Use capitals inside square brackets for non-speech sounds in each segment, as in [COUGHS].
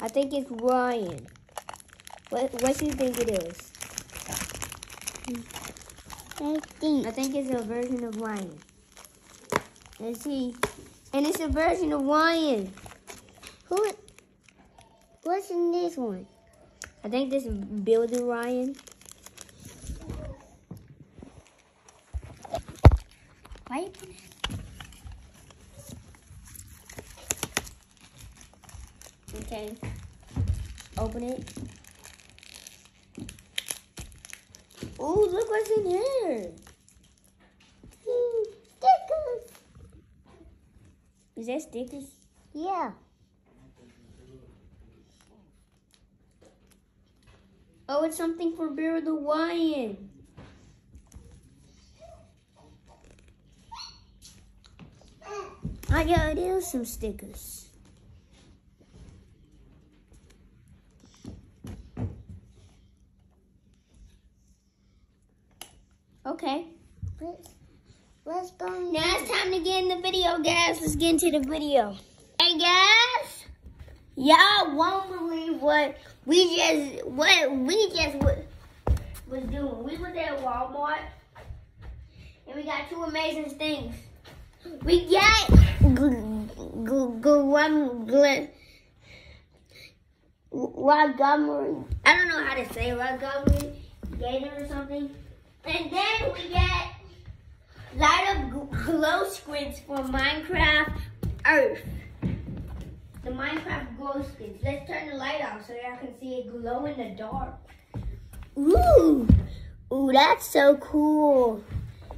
I think it's Ryan. What what do you think it is? I think. I think it's a version of Ryan. Let's see. And it's a version of Ryan. Who? What's in this one? I think this is Builder Ryan. Right? Okay. Open it. Oh, look what's in here. Stickers. Is that stickers? Yeah. Oh, it's something for Ryan. Oh yeah, it is some stickers. Okay. Let's, let's go. Now it's time to get in the video, guys. Let's get into the video. Hey, guys. Y'all won't believe what we just what we just was, was doing. We was at Walmart and we got two amazing things. We got Montgomery. I don't know how to say Montgomery Gator or something. And then we get light up gl- glow squids for Minecraft Earth. The Minecraft glow squids. Let's turn the light off so y'all can see it glow in the dark. Ooh, ooh, that's so cool.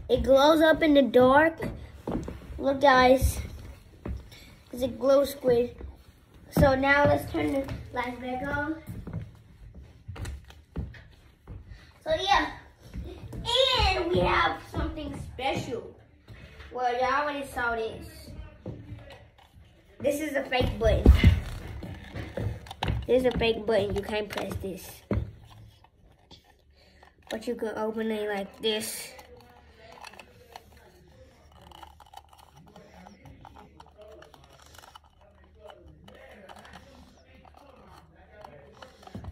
It glows up in the dark. Look, guys, it's a glow squid. So now let's turn the lights back on. So yeah, and we have something special. Well, you already saw this. This is a fake button. This is a fake button. You can't press this. But you can open it like this.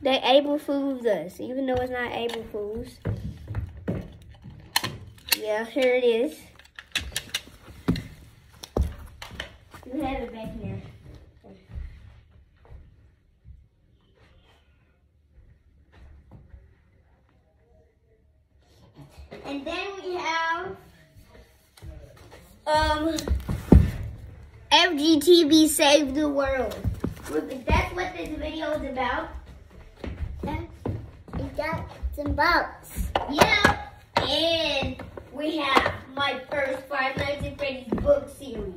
They able Fools us, even though it's not able Fools. Yeah, here it is. You have it back here. And then we have um FGTV Save the World. That's what this video is about. Got some boats. Yeah. And we have my first Five Nights at Freddy's book series.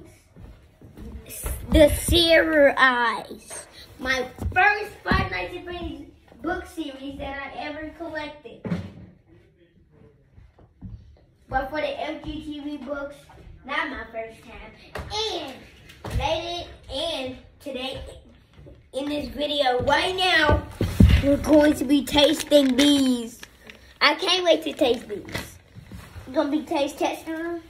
The Seer Eyes. My first Five Nights at Freddy's book series that I ever collected. But for the FGTV books, not my first time. And later and today in this video right now, we're going to be tasting these. I can't wait to taste these. We're gonna be taste testing them.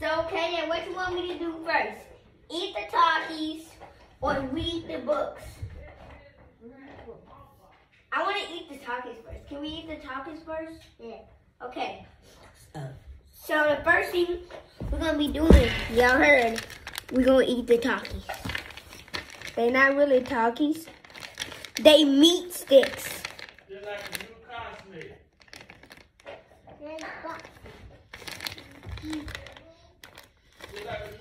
So okay, then what you want me to do first? Eat the Takis or read the books? I want to eat the Takis first. Can we eat the Takis first? Yeah. Okay. Uh. So the first thing we're gonna be doing, y'all heard, we're gonna eat the Takis. They're not really Takis. They meat sticks. They're like a new classmate. They're like a new Okay. classmate. They probably put that on that, Okay. and they store that stuff to keep, keep stuff from getting in bed bugs and stuff. To keep bed bugs from getting on.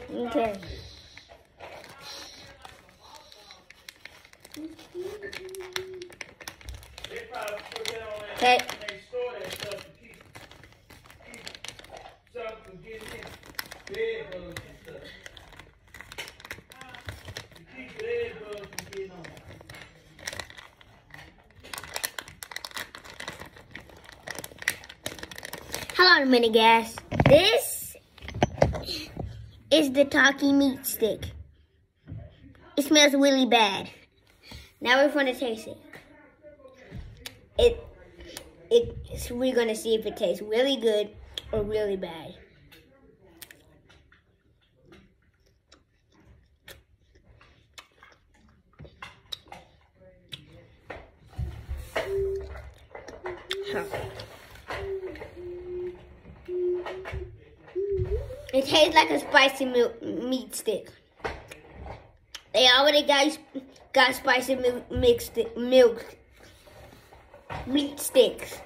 Hold on a minute, guys. This is the Taki meat stick. It smells really bad. Now we're gonna taste it. It, it. We're gonna see if it tastes really good or really bad. Huh. It tastes like a spicy milk, meat stick. They already got got spicy milk mixed milk meat sticks.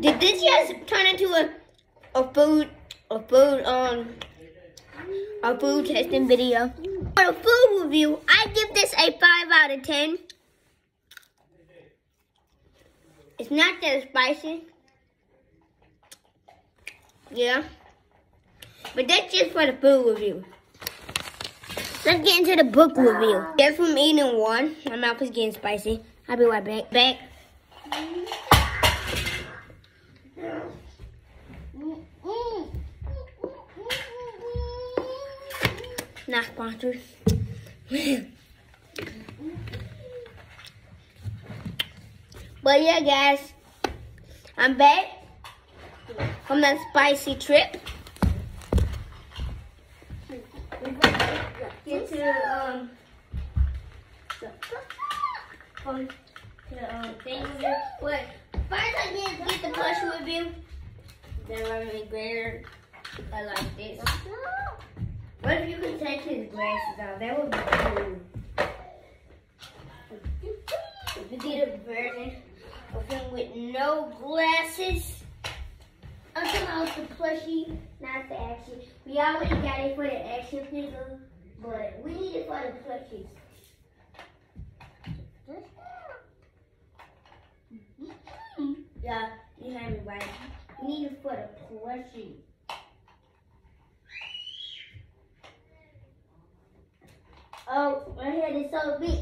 Did this just turn into a a food a food um a food testing video? For a food review, I give this a five out of ten. It's not that spicy. Yeah. But that's just for the food review. Let's get into the book review. Just from eating one, my mouth is getting spicy. I'll be right back. Back. Not sponsored. but yeah, guys, I'm back from that spicy trip. Get to um, from the um thing review. But first, I need to get the plush review. Then I'm gonna grade I like this. What if you could take his glasses out? That would be cool. If you get a version of him with no glasses. I'm talking about the plushie, not the action. We already got it for the action figure, but we need it for the plushies. Yeah, you have me right. We need it for the plushie. Oh, my head is so big.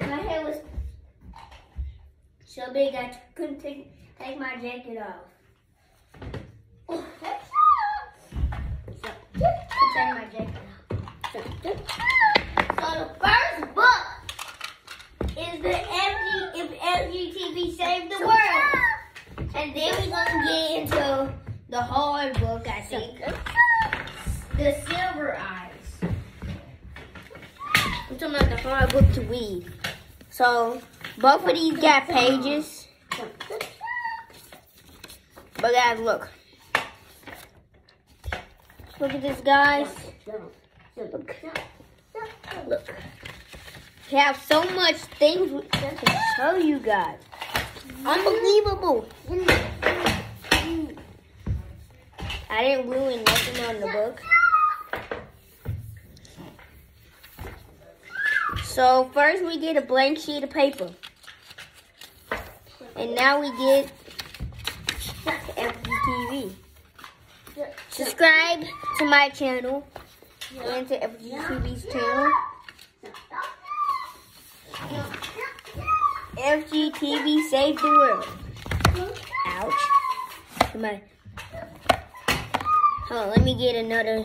My head was so big I couldn't take, take my jacket off. So, take my jacket off. So, so the first book is the LG, if LGTV Save the World. And then we're going to get into the hard book, I think. The Silver Eyes. I'm talking about the hard book to read. So, both of these got pages. But guys, look. Look at this, guys. Look. Look. We have so much things to show you guys. Unbelievable. I didn't ruin nothing on the book. So first we get a blank sheet of paper. And now we get FGTV. Subscribe to my channel and to FGTV's channel. FGTV Save the World. Ouch. Come on. Hold on, let me get another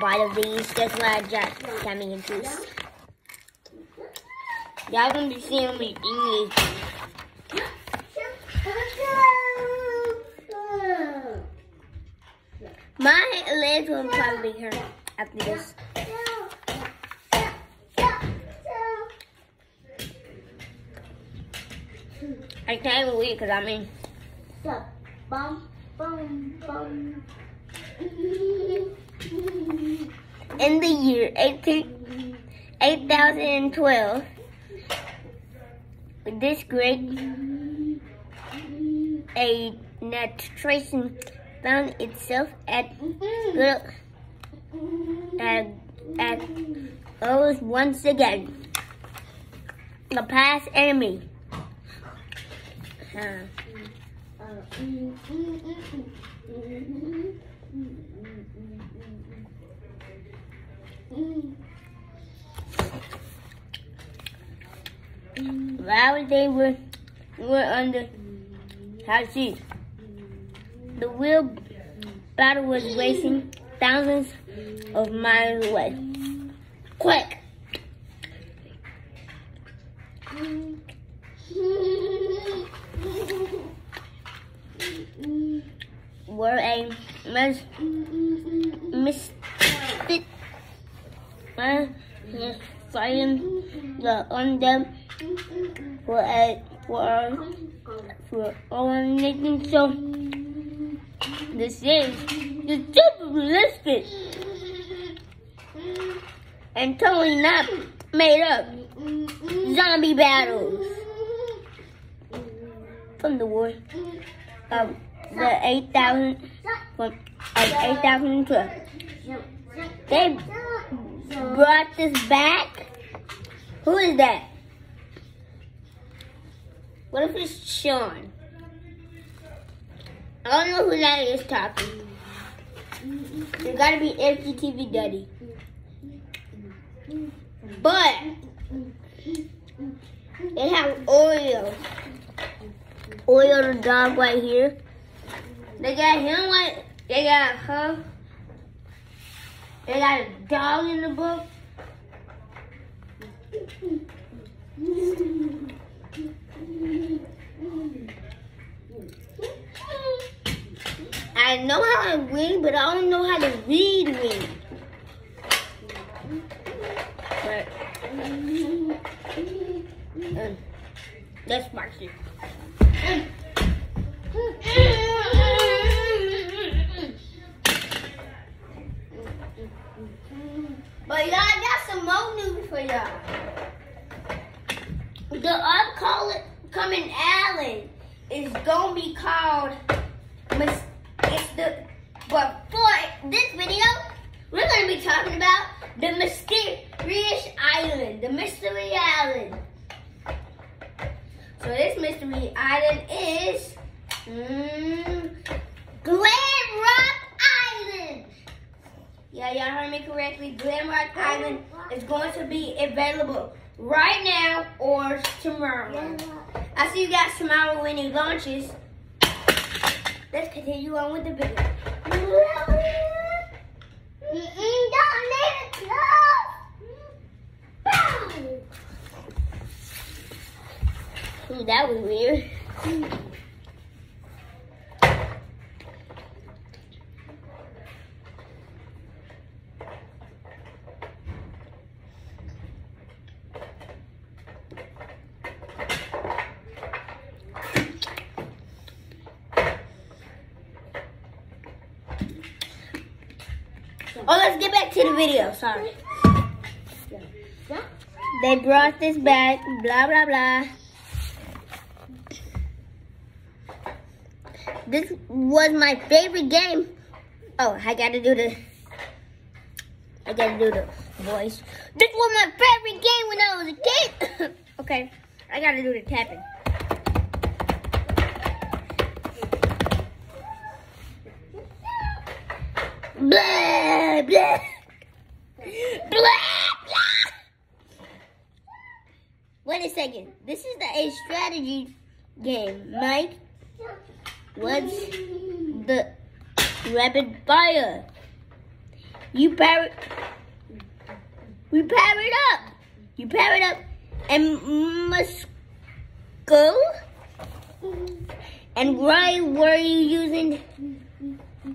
bite of these. That's why I got coming in juice. Y'all gonna be seeing me English. My legs will probably hurt after this. I can't even wait because I mean. In the year 18, 8012, this great a nutration found itself at good at at Earth once again. The past enemy. Huh. While they were were under hot seat, the real battle was racing thousands of miles away. Quick! were a mis- misfit uh, fighting the undead for a for for our nation. So this is the super realistic and totally not made up zombie battles from the war of the 8000 from of 8012. They brought this back. Who is that? What if it's Sean? I don't know who that is talking. It's gotta be FGTV Daddy. But they have Oreo. Oreo the dog right here. They got him like they got her. They got a dog in the book. I know how to read, but I don't know how to read read. But um, that's spicy. But y'all I got some more news for y'all. The upcoming Allen is gonna be called. It's the. But for this video, we're gonna be talking about the mysterious island, the mystery island. So this mystery island is mm, Glen Rock Island. Yeah, y'all heard me correctly. Glen Rock Island is going to be available right now or tomorrow. I see you guys tomorrow when it launches. Let's continue on with the video. Mm-mm, don't leave it close. Ooh, that was weird. Oh, let's get back to the video. Sorry. They brought this back. Blah blah blah. This was my favorite game. Oh, I gotta do the. I gotta do the voice. This was my favorite game when I was a kid. [COUGHS] okay, I gotta do the tapping. Blah blah. Wait a second. This is the a strategy game, Mike. What's the rapid fire? You power We power it up. You power it up and must go. And why were you using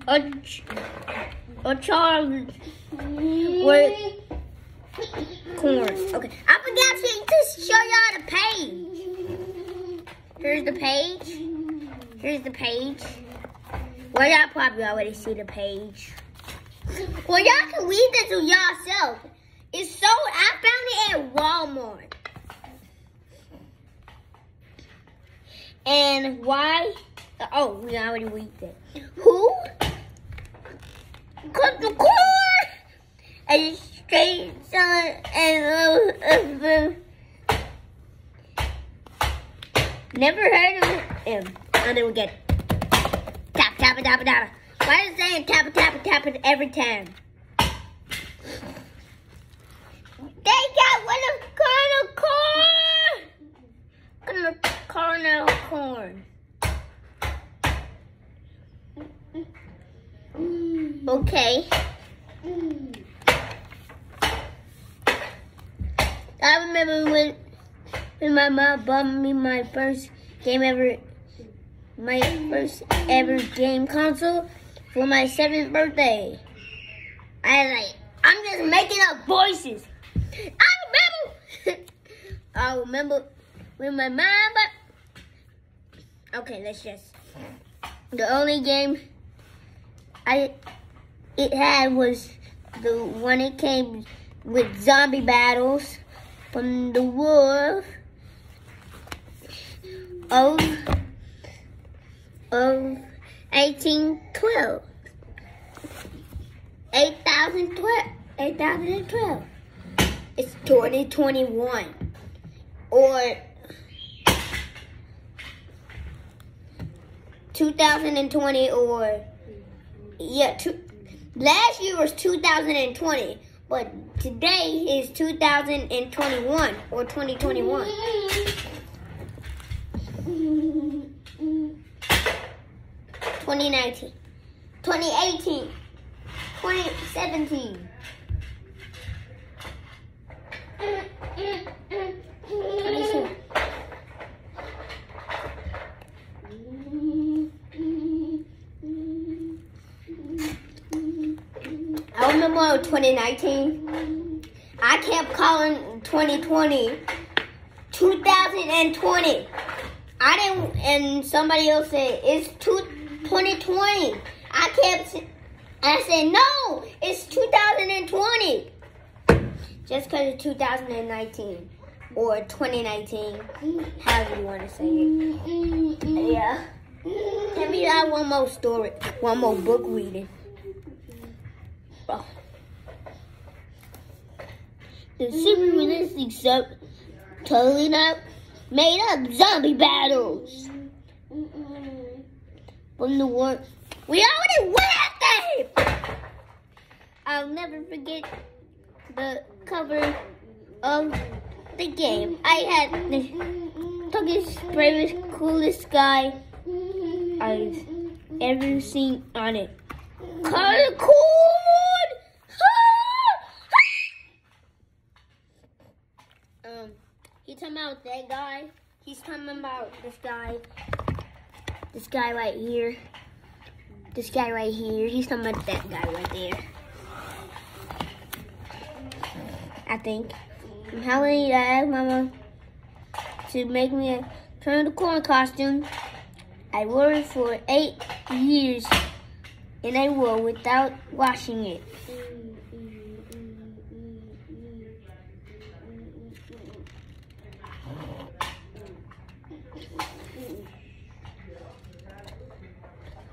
a a Charles were corn? Okay, I forgot to just show y'all the page. Here's the page. Here's the page. Well, y'all probably already see the page. Well, y'all can read this to yourself. It's so I found it at Walmart. And why? Oh, we already read it. Who cut the cord? And straight son and uh, uh, never heard of him. And then we get tap tap tap tap. Why is saying tap tap tap every time? They got one of kernel corn. Kernel corn. Okay. I remember when when my mom bought me my first game ever my first ever game console for my seventh birthday. I like, I'm just making up voices. I remember. [LAUGHS] I remember when my mom. But okay, let's just. The only game I it had was the one it came with zombie battles from the war of of 1812. 8012. 8012. It's 2021. Or 2020 or yeah, two, last year was 2020, but today is 2021 or 2021. 2019, 2018, 2017. 22. I 2019. I kept calling 2020 2020. I didn't, and somebody else said it's two, 2020. I kept, I said no, it's 2020. Just because it's 2019 or 2019, however you want to say it. Yeah. Tell me that one more story, one more book reading. Oh. The super realistic stuff, totally not made up zombie battles from the war. We already won that game. I'll never forget the cover of the game. I had the toughest, bravest, coolest guy I've ever seen on it. Color cool! um, he's talking about that guy. He's talking about this guy. This guy right here. This guy right here. He's talking about that guy right there. I think. I'm telling you, I asked Mama to make me a turn the corn costume. I wore it for eight years and I wore without washing it.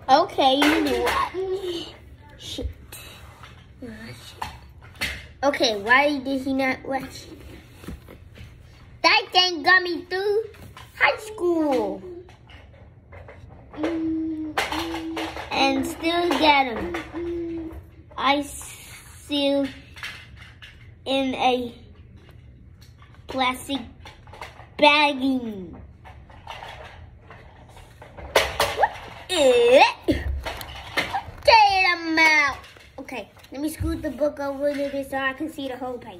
Okay, you know what? Shit. Okay, why did he not watch? That thing got me through high school. And still get him. I still in a plastic bagging. Eh. Get him out. Okay, let me scoot the book over to bit so I can see the whole page.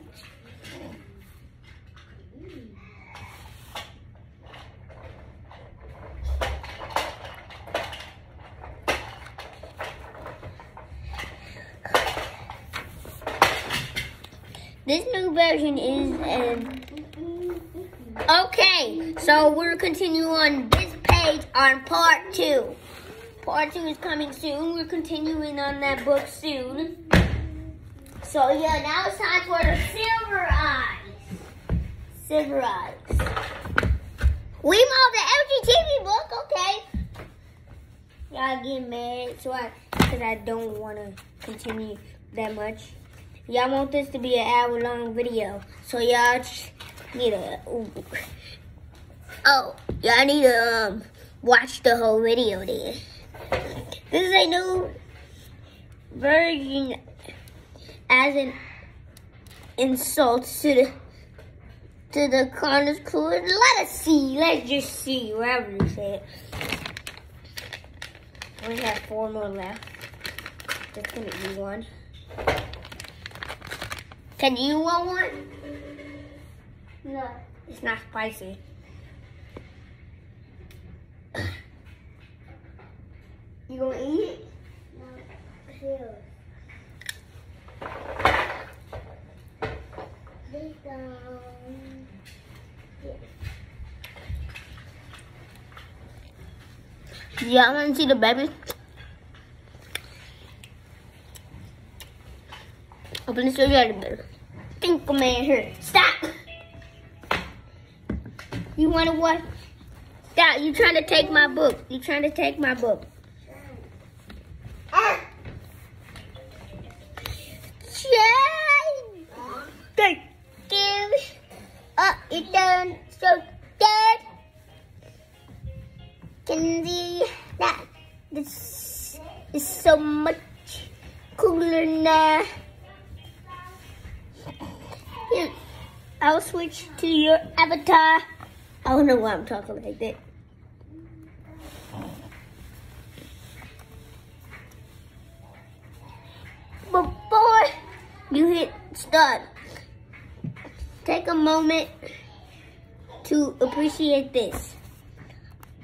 This new version is an Okay, so we're continuing on this page on part two. Part two is coming soon. We're continuing on that book soon. So yeah, now it's time for the silver eyes. Silver eyes. We mow the LGTV book, okay? Y'all get mad, so I, cause I don't want to continue that much. Y'all want this to be an hour long video, so y'all need to. Oh, y'all need to um, watch the whole video then. This is a new version as an insult to the to the Connors. Let us see. Let's just see. Whatever you say. We have four more left. That's gonna be one. Can you want one? No, it's not spicy. You gonna eat it? This down. Yeah, I want to see the baby. Open the refrigerator. Think man here. Stop. You want to what? Stop. You trying to take my book. You trying to take my book. Avatar. I don't know why I'm talking like that. Before you hit start, take a moment to appreciate this.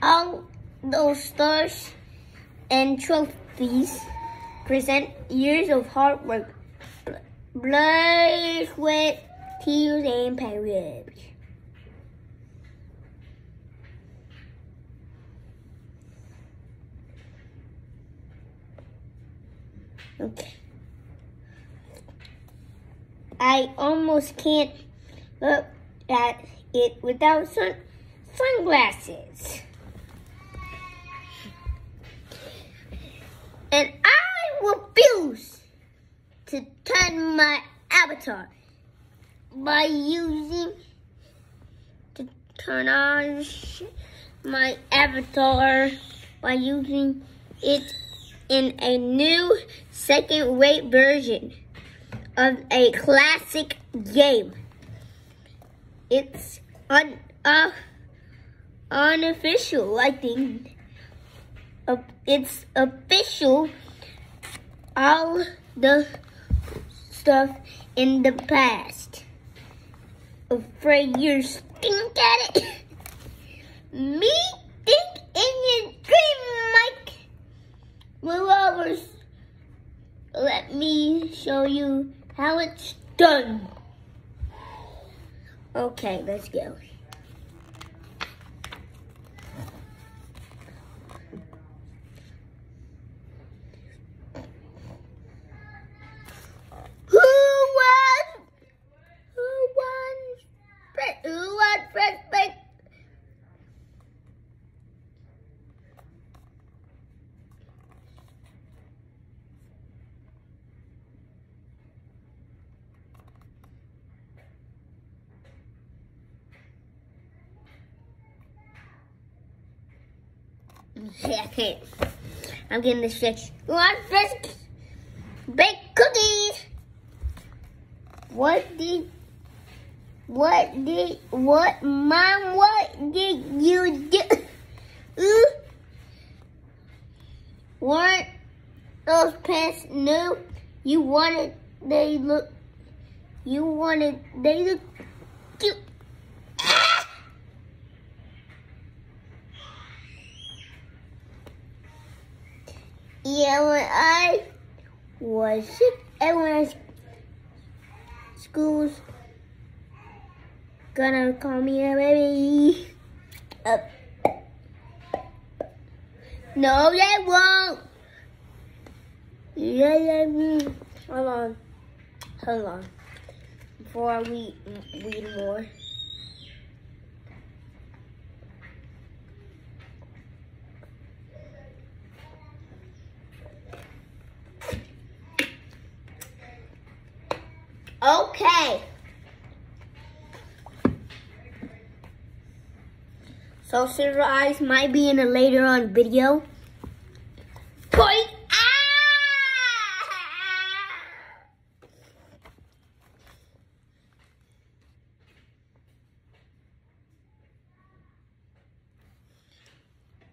All those stars and trophies present years of hard work, blood, sweat, tears, and period. Okay. I almost can't look at it without sun sunglasses. And I refuse to turn my avatar by using to turn on my avatar by using it in a new second rate version of a classic game. It's un, uh, unofficial, I think. Uh, it's official. All the stuff in the past. Afraid you're stink at it. [LAUGHS] Me think in your dream, Mike. Move. Let me show you how it's done. Okay, let's go. Who won? Who won? Fre- Who won first place? Can't. I'm getting this fixed. Who won first? Bake cookies. What did what did what mom what did you do? Ooh. Weren't those pants new? You wanted they look you wanted they look cute. Ah! Yeah, when I I school's gonna call me a baby. Uh, no, they won't. Yeah, yeah, will. Hold on. Hold on. Before we read more. Okay. So surprise might be in a later on video. Point. Ah!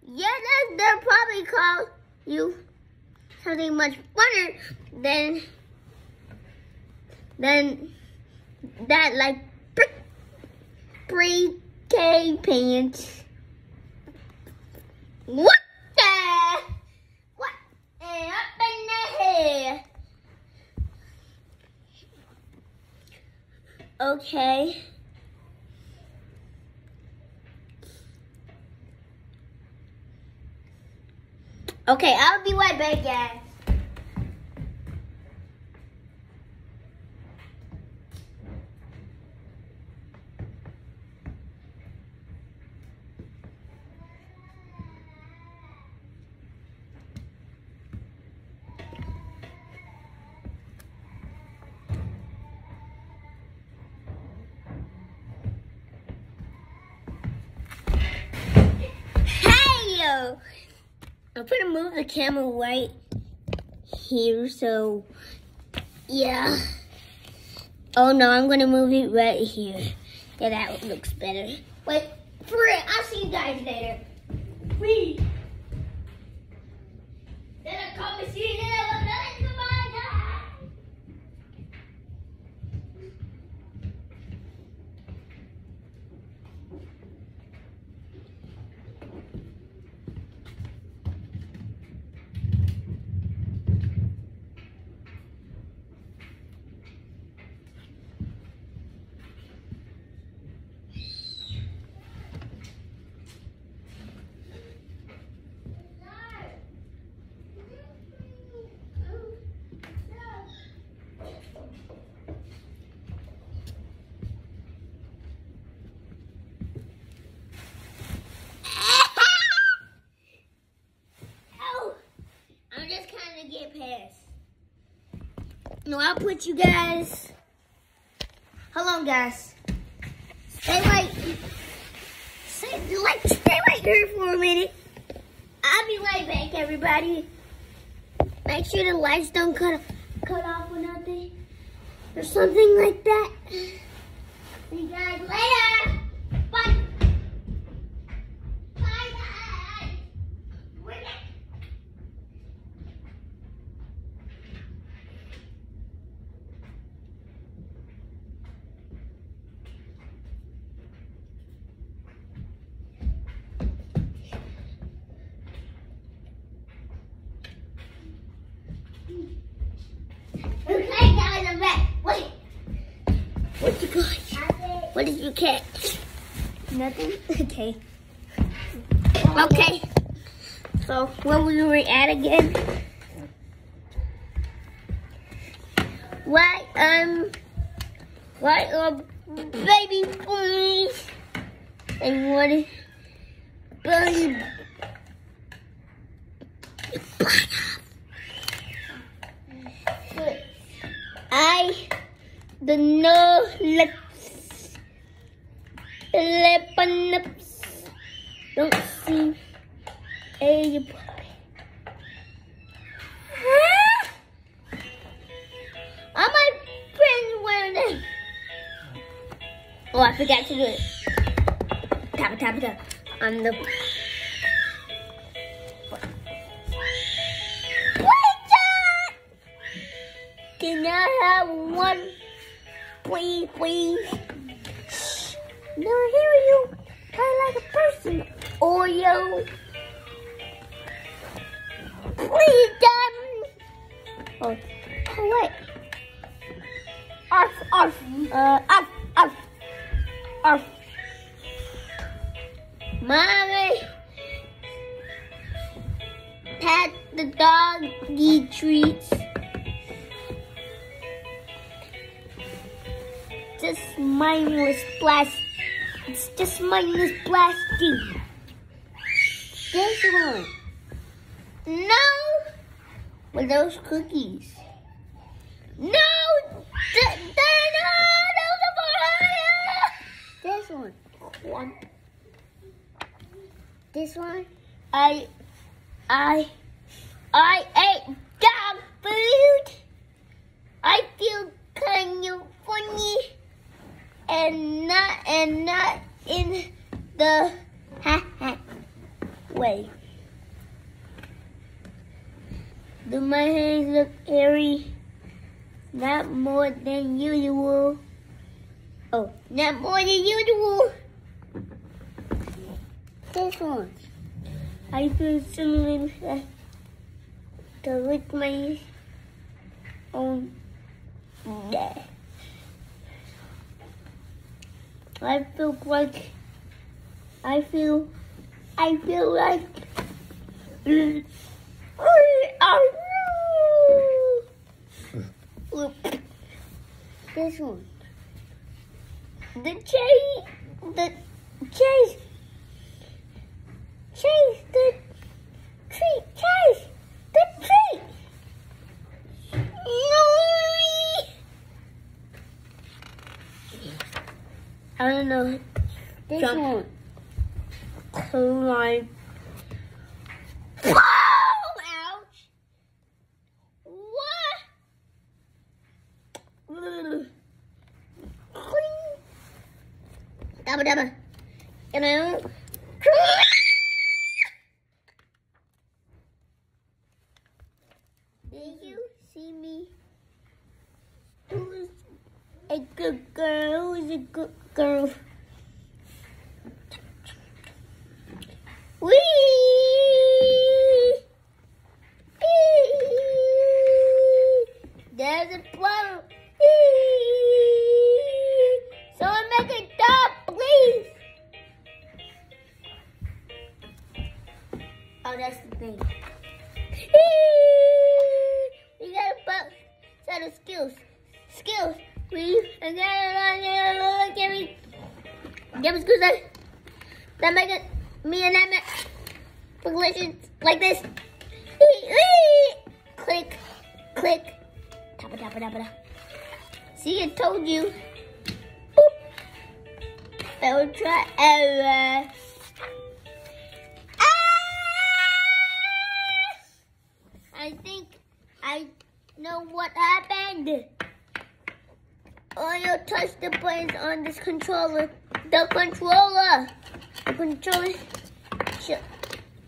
Yeah, they'll probably call you something much funner than then that like pre-K pants. What the? What? Up in the hair. Okay. Okay, I'll be right back, guys. I'm gonna move the camera right here, so yeah. Oh no, I'm gonna move it right here. Yeah, that looks better. Wait, for it, I'll see you guys later. Wee. Then I come and see you there. Look, that's goodbye, guys. Ow! I'm just kind of get past. No, I'll put you guys. Hold on, guys. Stay right. Stay, like, stay right here for a minute. I'll be right back, everybody. Make sure the lights don't cut cut off or nothing, or something like that. See you guys later. Bye. Bye, guys. We're back. Okay, guys, I'm back. Wait. What you got? What did you catch? Nothing? Okay. Okay. So, where we were at again? Pat the doggy treats. Just mindless blast. It's just mindless blasting. This one. No. With those cookies. No. Th- th- no. Those are for This one. One. This one. I. I. I ate dog food. I feel kind of funny and not and not in the ha [LAUGHS] ha way. Do my hands look hairy? Not more than usual. Oh, not more than usual. This one. I feel similar to lick my own. Yeah. I feel like I feel I feel like this one. The chase the chase chase the tree chase the tree no I don't know this Jump. one climb ouch what. Dabba dabba. You know? Did you see me? Who's a good girl? Who's a good girl? Whee! Controller. The controller. The controller.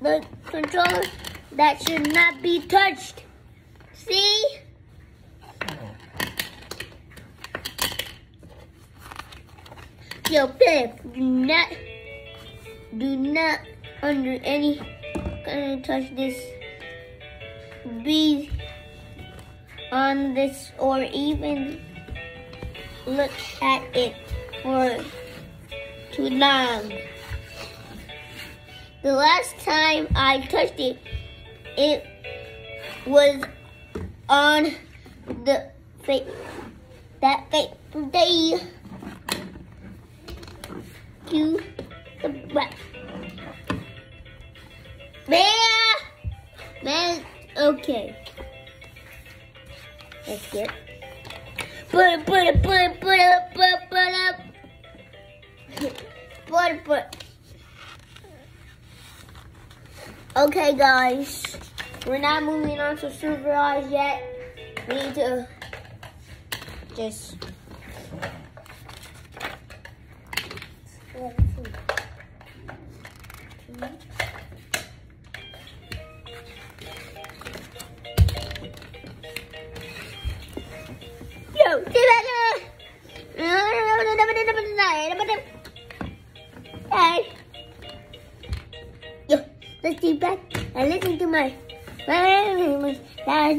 The controller that should not be touched. See? Yo, Philip, do not, do not under any of touch this supervise yet.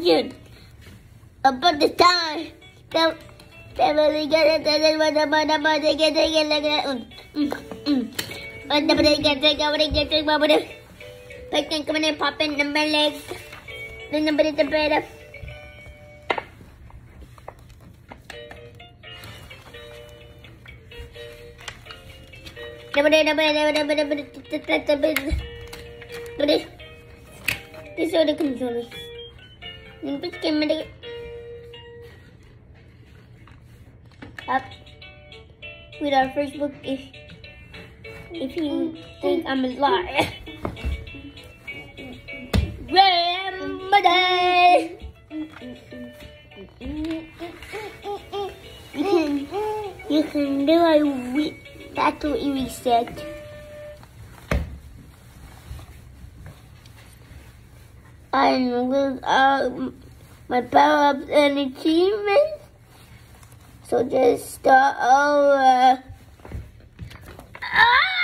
June. About the time. The family get it, and about the mother get it, like that. What the mother get it, what they get it, what would it? Like, think when they pop the my legs. Then the of the bed. This is the controller. Camera. Up with our Facebook if if you think I'm a liar. Grandmother. You can you can do a re- battery reset. And with uh, my power ups and achievements. So just start over. Ah!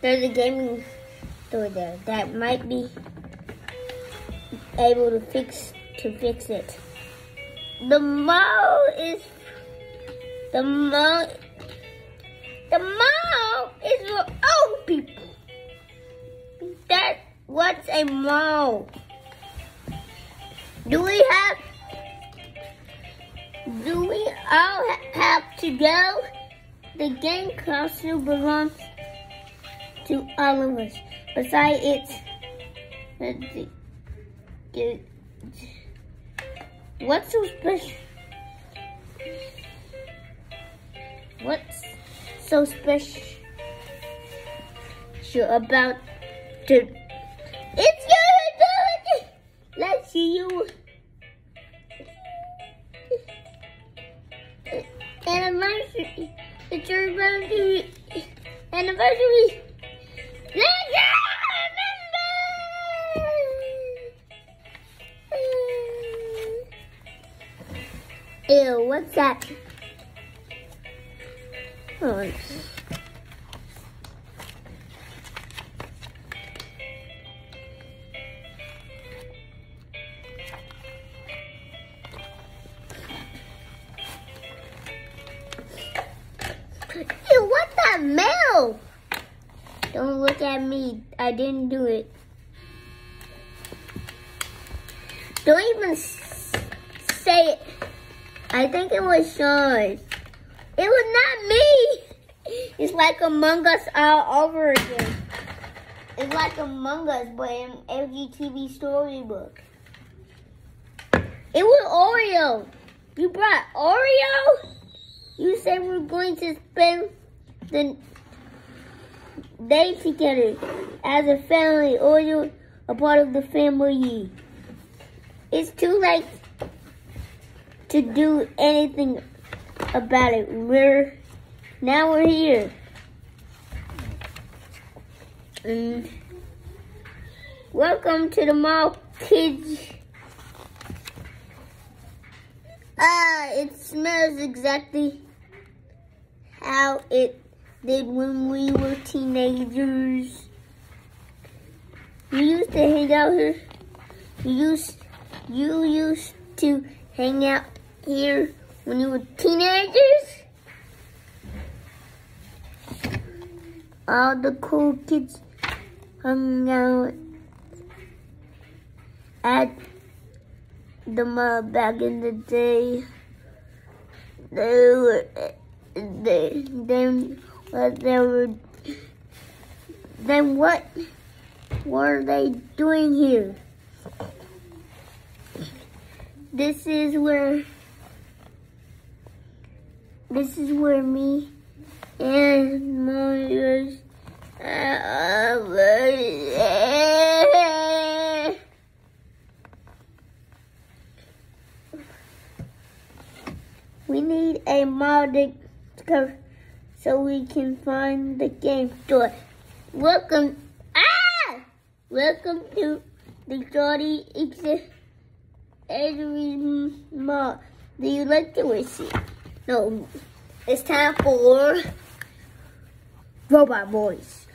There's a gaming store there that might be able to fix to fix it. The mall is the mall. The mall is for old people. That what's a mall? Do we have? Do we all ha- have to go? The game console belongs to all of us. See. Get- What's so special? What's so special about the? It's your turn. Let's see you. Anniversary. It's your anniversary. Anniversary. Ew, what's that? Oh, Ew, what's that smell? Don't look at me. I didn't do it. Don't even say it. I think it was Sean. It was not me. It's like Among Us all over again. It's like Among Us, but in FGTV storybook. It was Oreo. You brought Oreo? You said we're going to spend the day together as a family, or you're a part of the family. It's too late to do anything about it. We're now we're here. And welcome to the mall, kids. Ah, it smells exactly how it did when we were teenagers. You used to hang out here. You used you used to hang out here when you were teenagers. All the cool kids hung out at the mall back in the day. They were they then what they were then what were they doing here? This is where this is where me and my we need a modded cover so we can find the game store. Welcome, ah! Welcome to the Jordy Edgery Mall. Do you like to receive? No, it's time for Robot Boys.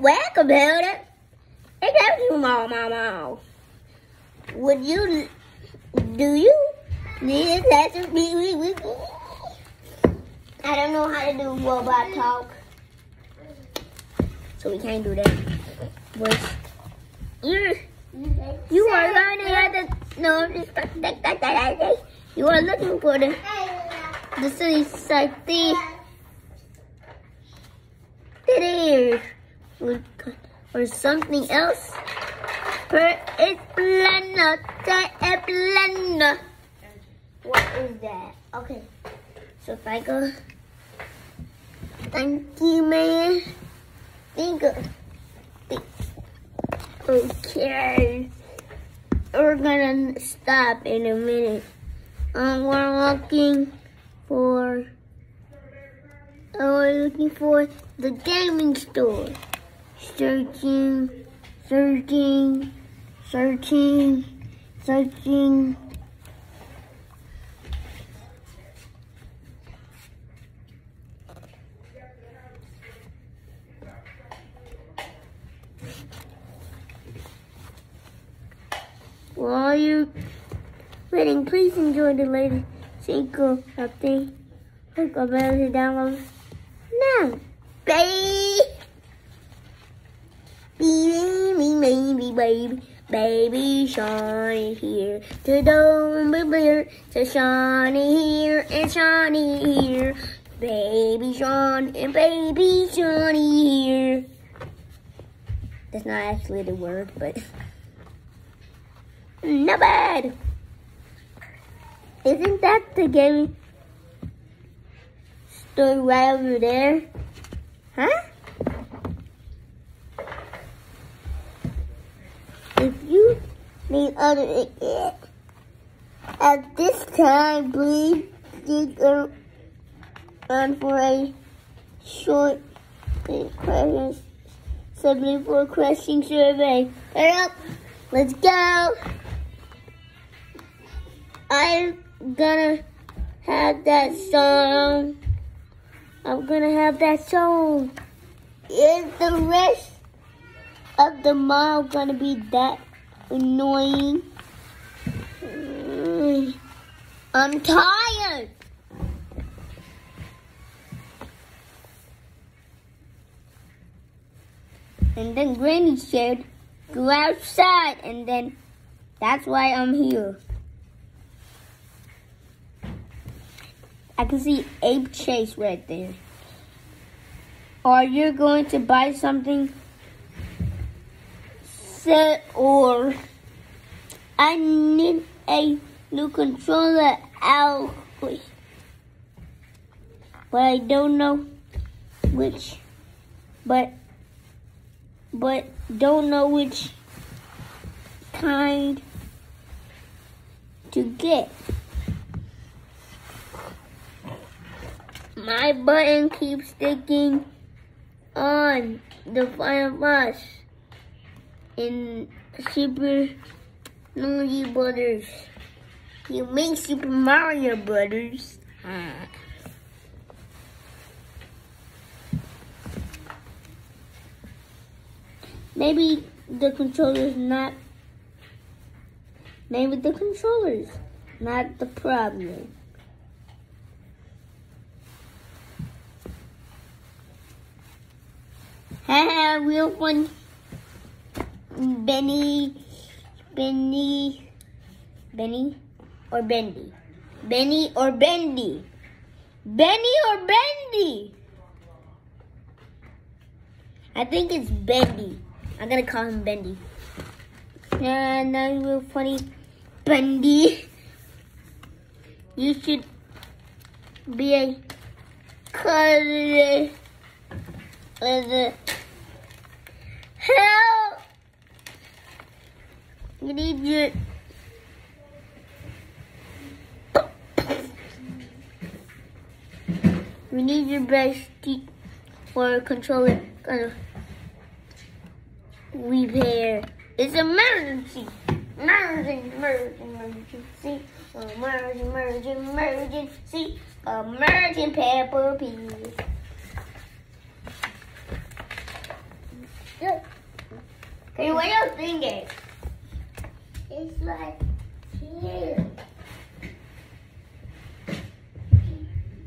Welcome, Hilda. It's to Mall, Mall, Mall. Would you, do you need a lesson? I don't know how to do robot talk. So we can't do that. Voice. You are learning how to, no, you are looking for the, the city safety. There. Or, or something else. Per. What is that? Okay. So if I go, thank you, man. Bingo. Okay. we're gonna stop in a minute. Um, we're looking for. Oh, we're looking for the gaming store. Searching, searching, searching, searching. While you're waiting, please enjoy the latest sequel update. Hook up to download now. Baby, baby, baby, baby, baby, Shawnee here. To don't be to Shawnee here and Shawnee here. Baby Sean and baby Shawnee here. That's not actually the word, but. Bad. Isn't that the game store right over there? Huh? If you need other at this time, please dig on for a short question, 74 question survey. Hurry up. Let's go. I'm gonna have that song. I'm gonna have that song. Is the rest of the mile gonna be that annoying? Mm, I'm tired. And then Granny said, go outside. And then that's why I'm here. I can see Ape Chase right there. Are you going to buy something? Set or I need a new controller out, but I don't know which. But but don't know which kind to get. My button keeps sticking on the Final Boss in Super Mario Brothers. You make Super Mario Brothers. Maybe the controller's not. Maybe the controller's not the problem. Haha, real fun. Benny, Benny, Benny, or Bendy. Benny or Bendy. Benny or Bendy. I think it's Bendy. I'm gonna call him Bendy. And that's real funny. Bendy. You should be a cousin. Help! You need your. We need your best key for a controller. Gonna uh, repair. It's emergency. Emergency, emergency, emergency, emergency, emergency, emergency, emergency, Peppa Pig. Look, Hey, what you thinking? it's like here.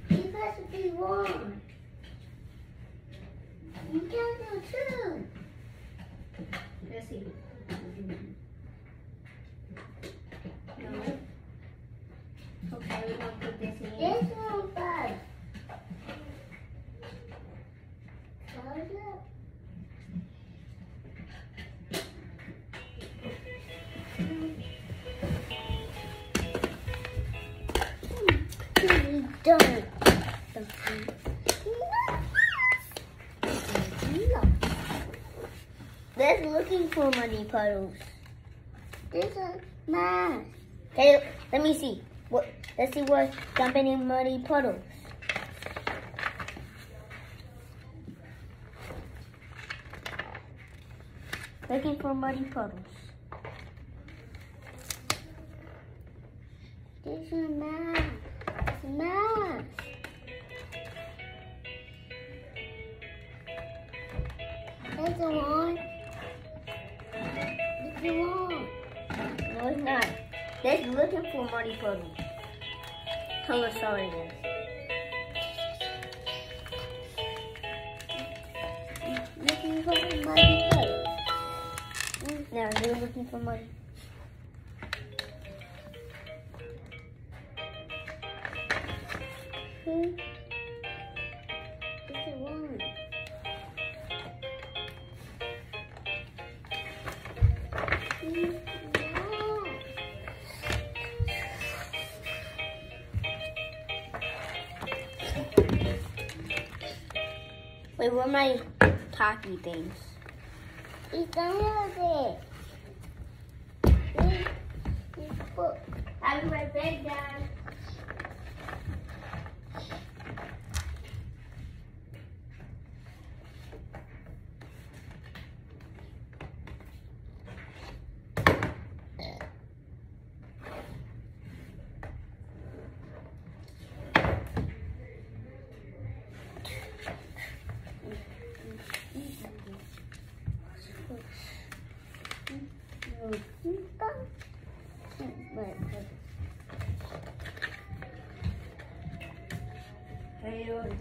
It has to be warm. You can do too. Let's see. Okay, we're gonna put this in. This That's looking for money puddles. This is mask. Okay, let me see. What? Let's see what's jumping in muddy puddles. Looking for muddy puddles. This is. It's mask. That's the one. The one. No, it's not. They're looking for us sorry it is. Looking for muddy puddle. Now they're looking for muddy. Hmm. Where my talkie things? It's under there. Book. Have my bed down.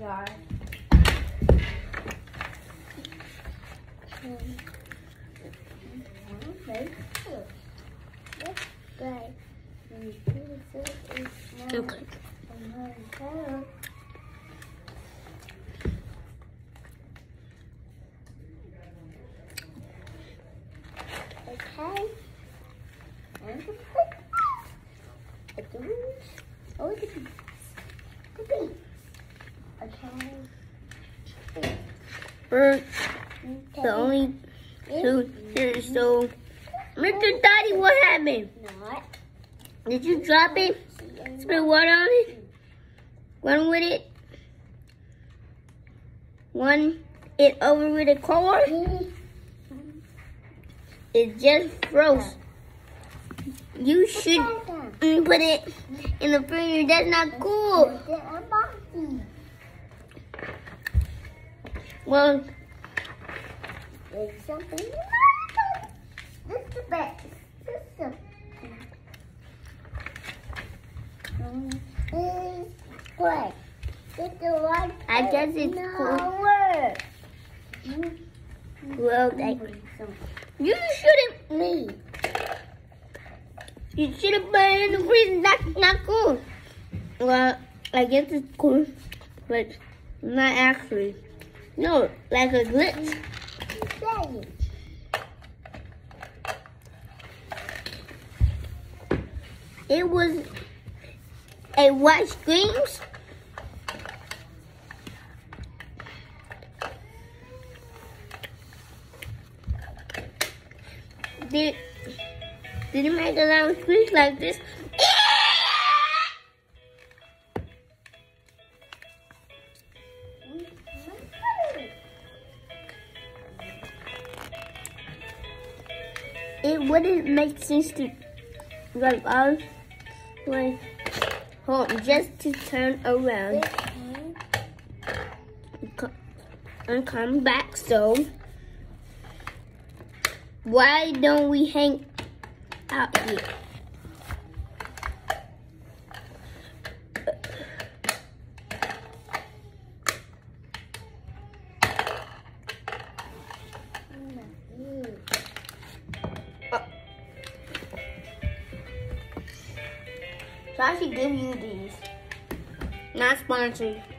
Hey, you die. Okay. Okay. And the At the roots. Oh, the bees. The bees. Okay. We're the only two here, so. Mr. Daddy, what happened? Not. Did you drop it? Spray water on it? Run with it? Run it over with a cord? It just froze. You should put it in the freezer. That's not cool. Well, There's something. This is the best. This is the. This is what? Is the one. I guess it's cool. cool. well, like, you shouldn't. Me. You should have put it in the freezer. That's not cool. Well, I guess it's cool, but not actually. No, like a glitch. It was a white screams. Did did it make a loud screech like this? It wouldn't make sense to like all the way home just to turn around and come back. So why don't we hang out here? Not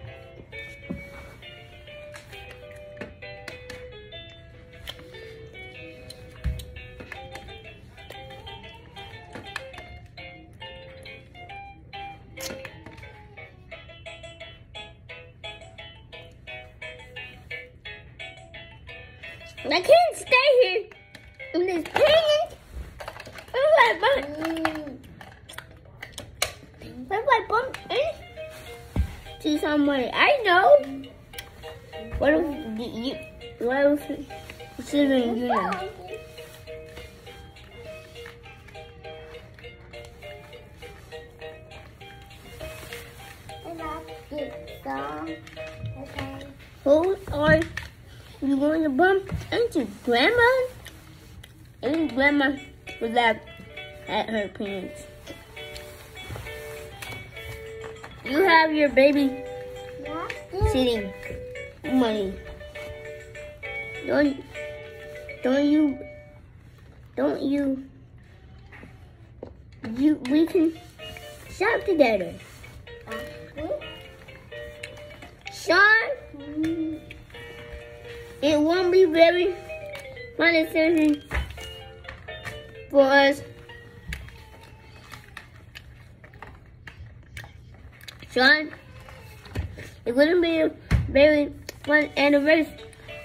baby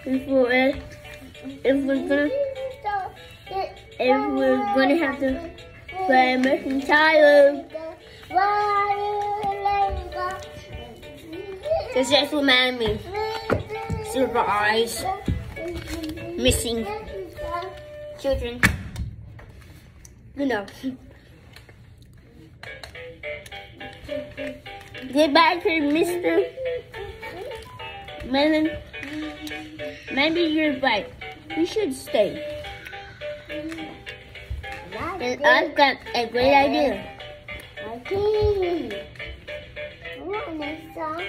for us if we're gonna if we're gonna have to play American Tyler. This just reminded me. Silver eyes, missing children. You know. Goodbye to Mr. Melon. Maybe you're right. We should stay. And I've got a great idea. Okay. What next song?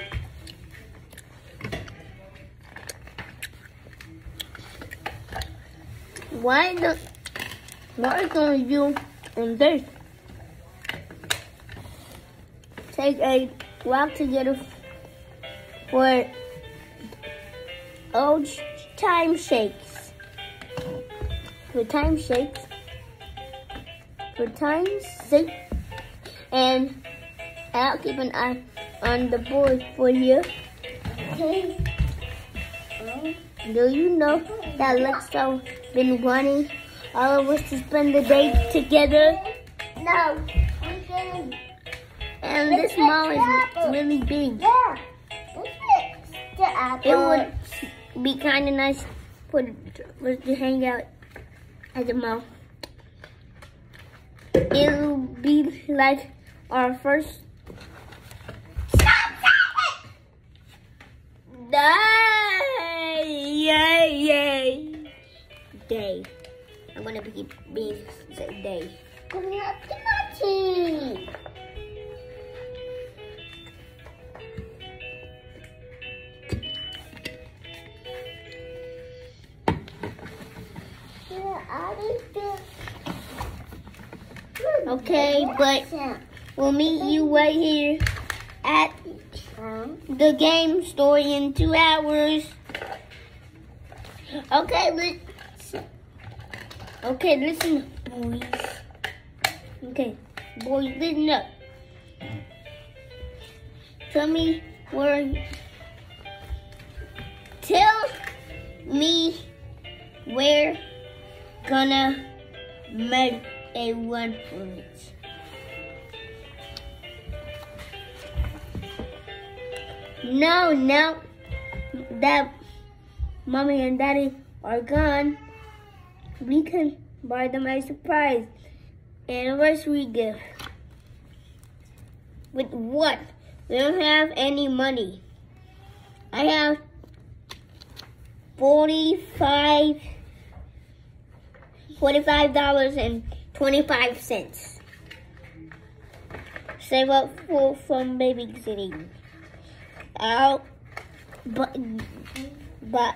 Why don't what are gonna do on this? Take a walk together for old time shakes. For time shakes. For time's sake. And I'll keep an eye on the board for you. Okay. Do you know that Lexo been wanting all of us to spend the day together? No. And this mall is really big. Yeah. Let's fix the apple. It would be kind of nice for, for to hang out at the mall. It'll be like our first day, yay, yay, day. I'm gonna be be day. Come here, Timothy. Okay, but we'll meet you right here at the game store in two hours. Okay, listen. Okay, listen, boys. Okay, boys, listen up. Tell me where. Tell me where gonna make a one for it. No, now that mommy and daddy are gone, we can buy them a surprise anniversary gift. With what? We don't have any money. I have 45 $45 and 25 cents. Save up for from babysitting. I'll buy, buy,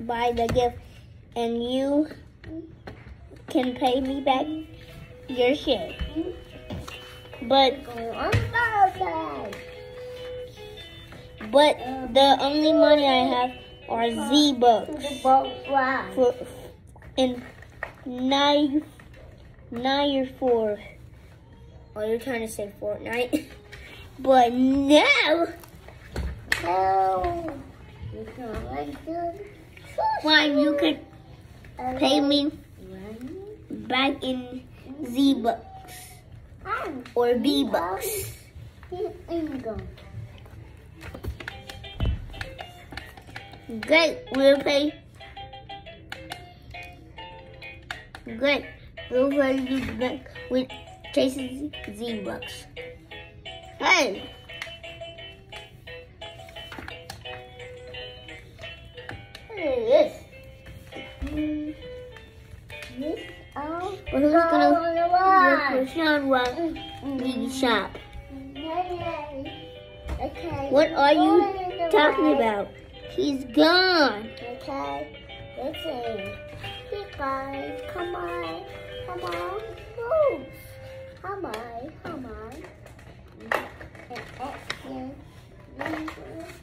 buy the gift and you can pay me back your share. But Go on Thursday. but the only money I have are Z bucks for in nine nine four. Oh, you're trying to say Fortnite, [LAUGHS] but no. No. You. Fine, you could pay me back in Z bucks or B bucks. Great, we'll play. Great, we'll you back with Chase's Z bucks. Hey, Yes. Mm, This all Well, who's gonna on. for Sean while we shop? Okay. What are you talking about? He's gone. Okay. Listen. Guys, come on. Come on. Move. Come on. Come on.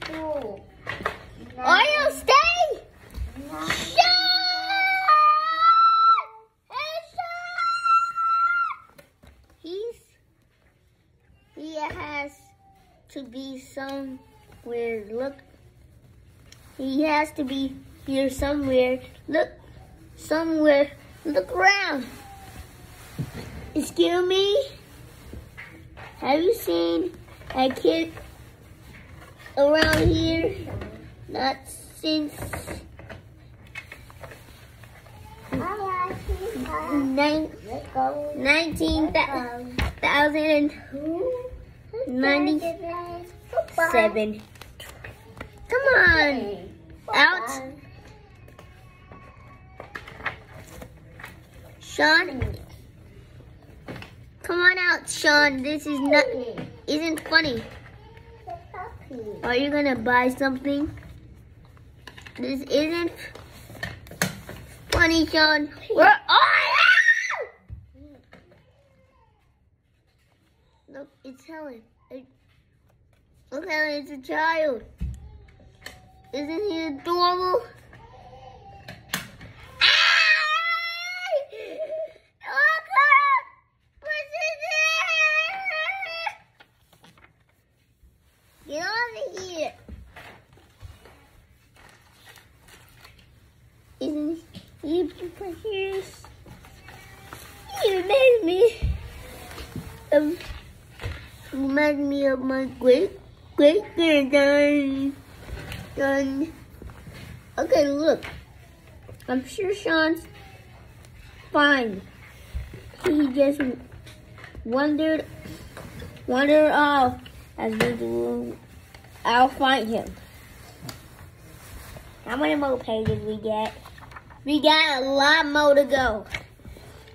Four. Oreo, stay! Sean! He's he has to be somewhere. Look, he has to be here somewhere. Look, somewhere. Look around. Excuse me. Have you seen a kid around here? Not since Alright, please, uh, nine, Let's go. 19,000 Let's go. Who? Ninety- Goodbye. seven. Come on. Out. Sean. Come on out, Sean. This is not isn't funny. Are you gonna buy something? This isn't funny, Sean. Where oh, Look, it's Helen. It- Look, Helen, it's a child. Isn't he adorable? Ah! Look, her! What's in there? Get over here. Isn't he precious? He reminds me um, of reminds me of my great great granddad. Done. Okay, look. I'm sure Sean's fine. He just wandered wandered off uh, as usual. I'll find him. How many more pages we get? We got a lot more to go.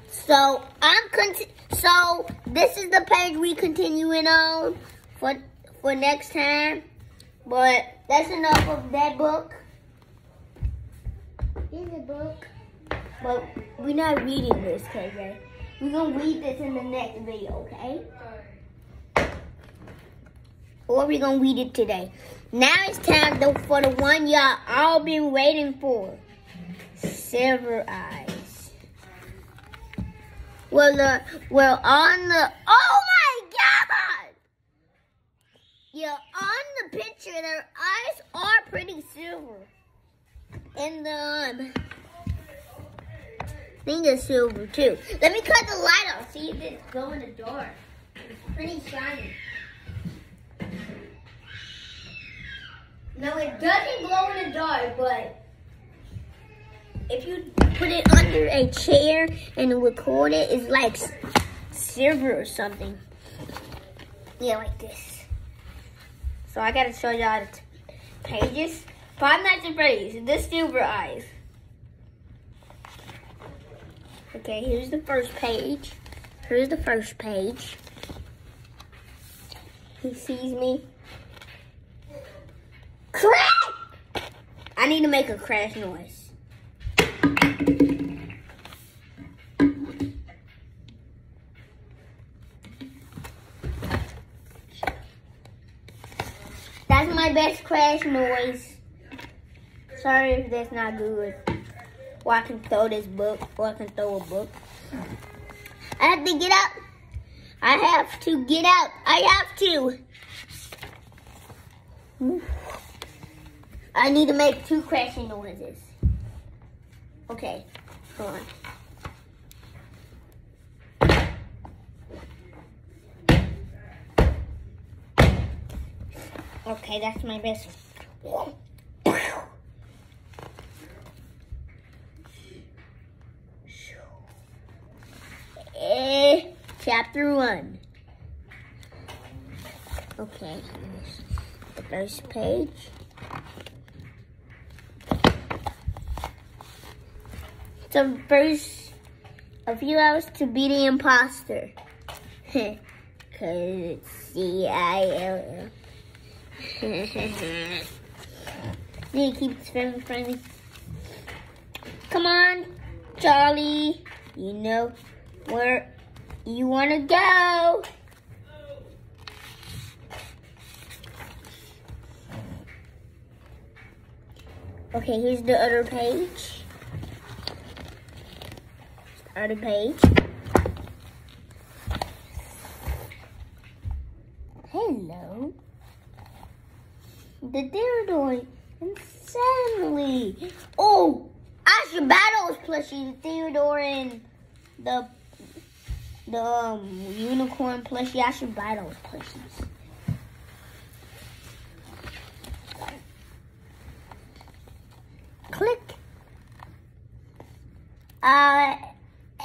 So I'm conti- so this is the page we continuing on for for next time. But that's enough of that book. Here's a book. But we're not reading this, KJ. We're gonna read this in the next video, okay? Or we're gonna read it today. Now it's time to, for the one y'all all been waiting for. Silver Eyes. Well, uh, well, on the oh my God! Yeah, on the picture, their eyes are pretty silver. And the um, thing is silver too. Let me cut the light off. See if it's going in the dark. It's pretty shiny. No, it doesn't glow in the dark, but if you put it under a chair and record it, it's like silver or something. Yeah, like this. So I gotta show y'all the pages. Five Nights at Freddy's. The Silver Eyes. Okay, here's the first page. Here's the first page. He sees me. Crash! I need to make a crash noise. That's my best crash noise. Sorry if that's not good. Or I can throw this book, or I can throw a book. I have to get out. I have to get out. I have to. I need to make two crashing noises. Okay, hold on. Okay, that's my best. Eh, chapter one. Okay, the first page. So first, a few hours to be the imposter. [LAUGHS] Cause it's C I L L. Need to keep this family friendly. Come on, Charlie. You know where you want to go. Okay, here's the other page. Other page. Hello. The Theodore insanely. Oh, Asher Battles plushie, the Theodore and the the um, unicorn plushie. Asher Battles plushies. Click. Uh,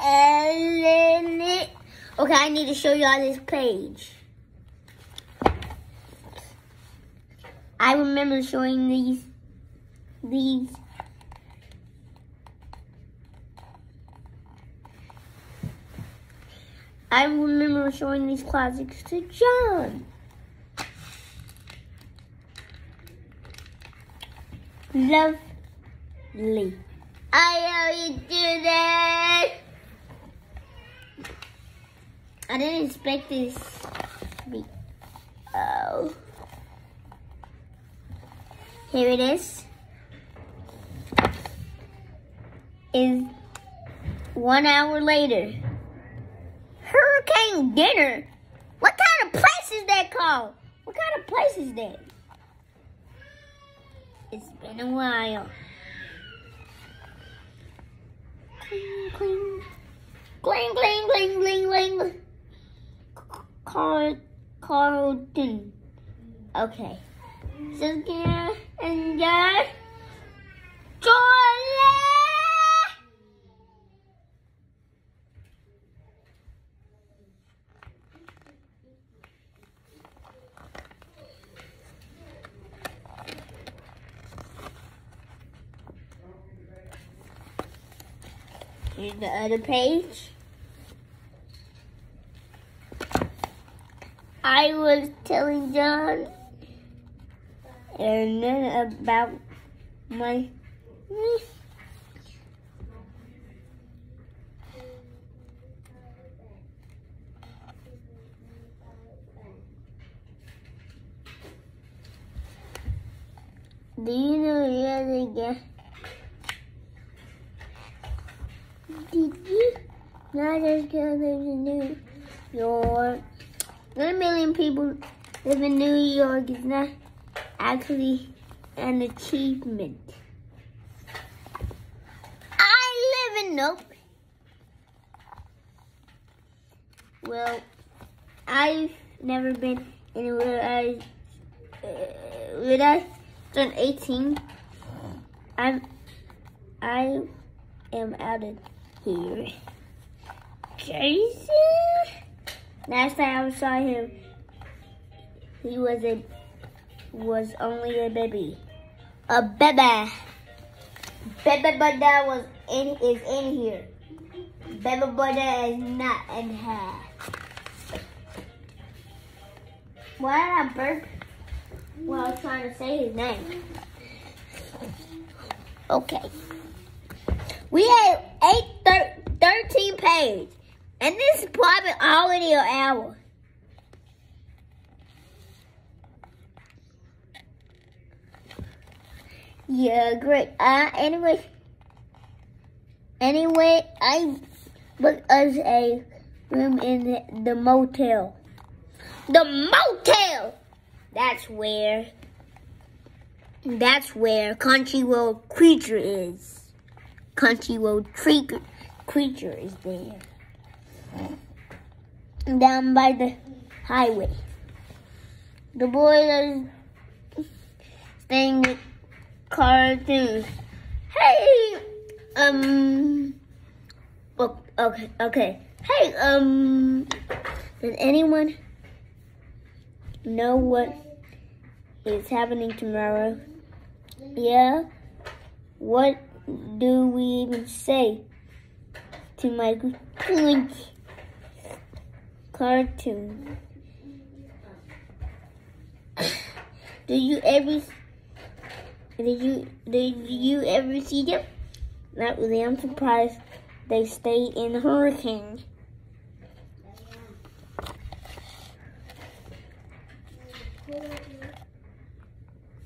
it. Okay, I need to show you all this page. I remember showing these these I remember showing these classics to John. Lovely. I you do that. I didn't expect this to be. Oh. Here it is. Is one hour later. Hurricane dinner. What kind of place is that called? What kind of place is that? It's been a while. Cling, cling. Cling, cling, cling, cling, cling. Car, Carlton. Okay. Yeah, and yeah. Charlie! Here's the other page. I was telling John and then about my Do you know the other guy? Did you know just lives in New York? One million people live in New York is not actually an achievement. I live in Nope. Well, I've never been anywhere. I uh, when I turned 18, I'm I am out of here. Jason. Last time I saw him, he was a was only a baby. A baby. Baby Buddha was in is in here. Baby Buddha is not in here. Why did I burp while I trying to say his name? Okay. We have eight thir- 13 pages. And this is probably already an hour. Yeah, great. Uh, anyway, anyway, I booked us a room in the, the motel. The motel. That's where. That's where Country Road Creature is. Country Creature Creature is there. Down by the highway. The boy thing with cartoons. Hey, um, okay, okay. Hey, um, does anyone know what is happening tomorrow? Yeah. What do we even say to my cartoon? Do you ever did you did you ever see them? Not really. I'm surprised they stayed in the hurricane.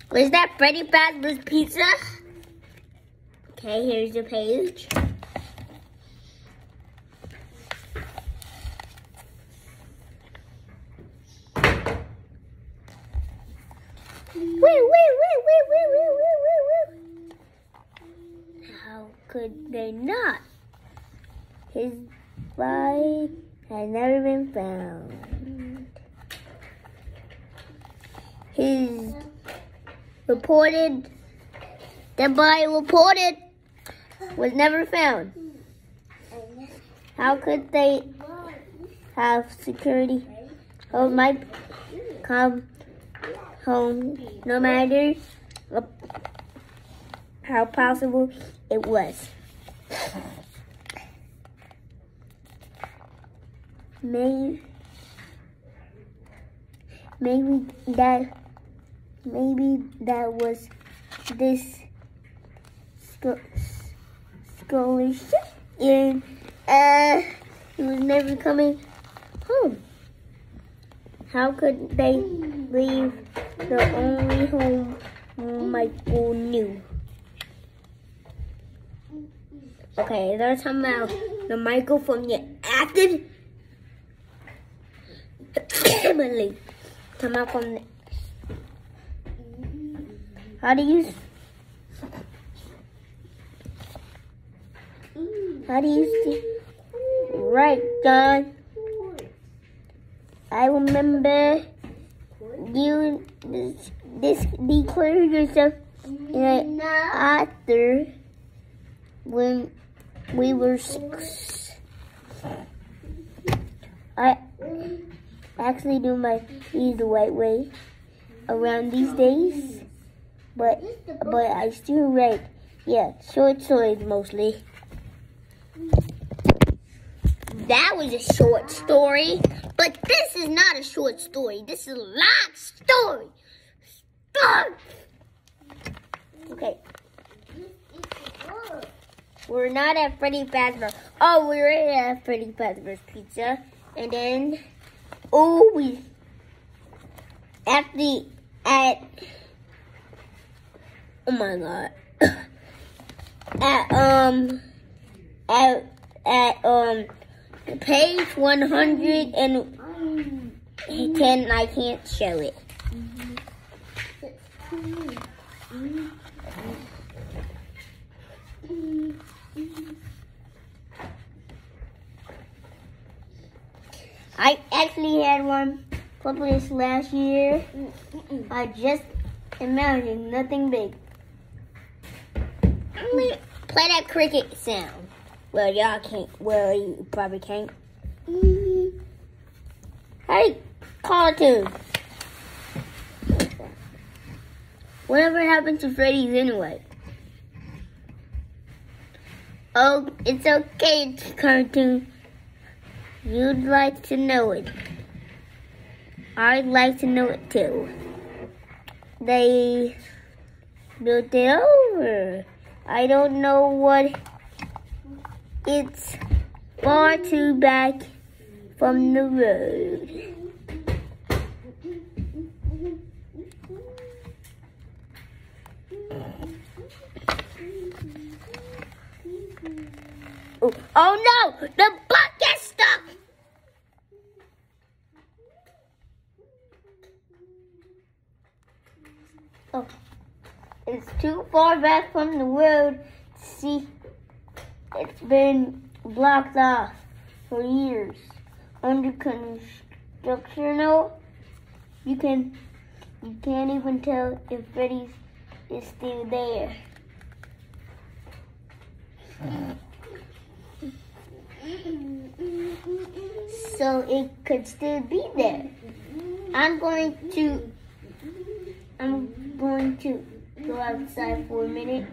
Was that Freddy Fazbear's Pizza? Okay, here's the page. Could they not? His body had never been found. His reported, the body reported was never found. How could they have security of my come home no matter how possible it was? Maybe, maybe that maybe that was this scho- scholarship and uh he was never coming home. How could they leave the only home Michael knew? Okay, they're talking about the from the acted. Emily. Talking about from the how do you how do you see? Right John. I remember you this, this declared yourself an author when we were six. I actually do my these the right way around these days, but but I still write. Yeah, short stories mostly. That was a short story, but this is not a short story. This is a long story. Stop. Okay, we're not at Freddy Fazbear. Oh, we're at Freddy Fazbear's Pizza, and then oh we at the at oh my god [COUGHS] at um at at um page one hundred and ten. I can't show it. I actually had one published last year. I just imagined nothing big. Play play that cricket sound. Well, y'all can't. Well, you probably can't. Mm-hmm. Hey, cartoon. Whatever happened to Freddy's anyway? Oh, it's okay, it's cartoon. You'd like to know it. I'd like to know it too. They built it over. I don't know what it's far too back from the road. Oh, oh no! The bucket stuck! Oh, it's too far back from the road see. It's been blocked off for years. Under constructional, you can you can't even tell if Freddy's is still there. So it could still be there. I'm going to I'm going to go outside for a minute.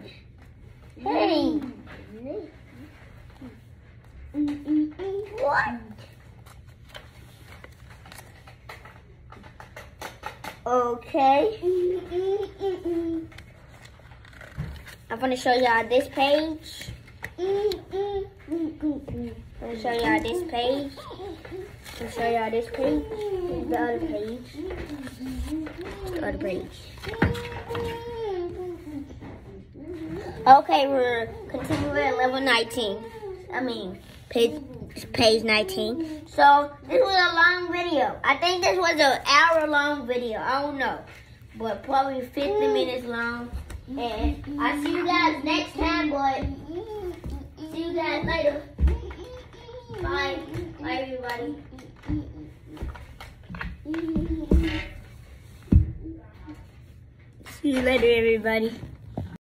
Hey! What? Okay. I'm gonna show y'all this page. I'm gonna show y'all this page. I'm gonna show y'all this page. The other page. The other page. Okay, we're continuing at level 19. I mean, page page 19. So this was a long video. I think this was an hour long video. I don't know, but probably 50 minutes long. And I'll see you guys next time, but see you guys later. Bye. Bye, everybody. See you later, everybody.